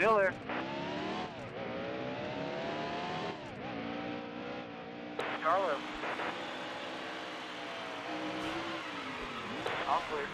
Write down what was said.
Still there. Charlo. All clear.